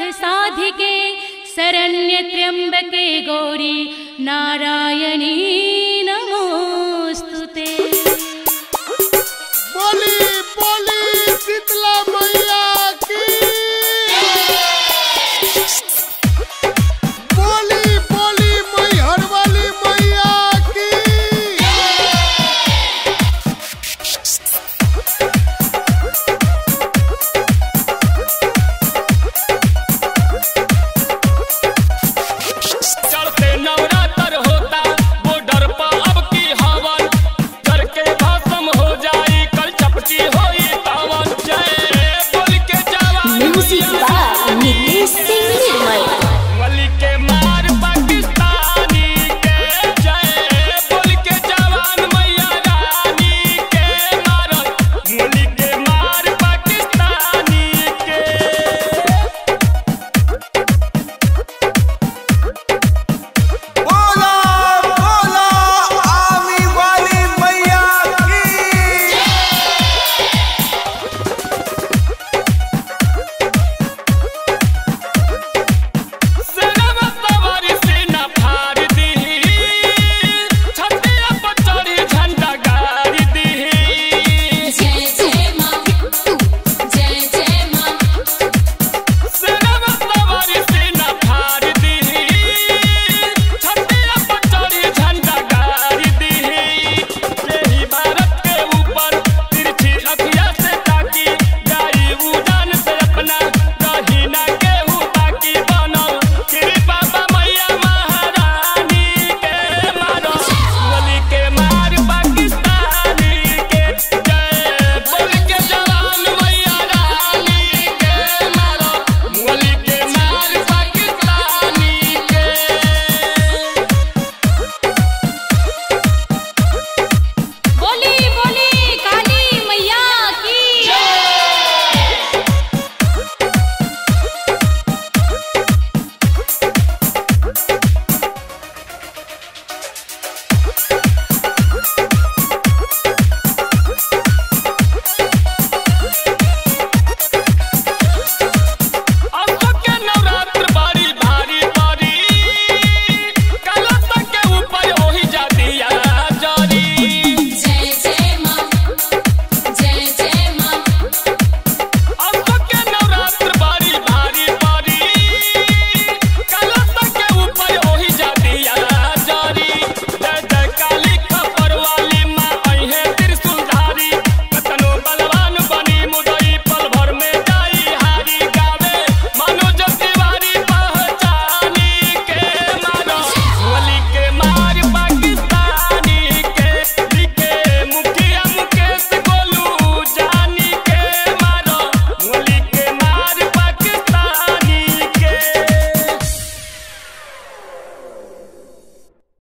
साधिके शरण्यत्र्यम्बके गौरी नारायणी सिवा सिंह निर्मल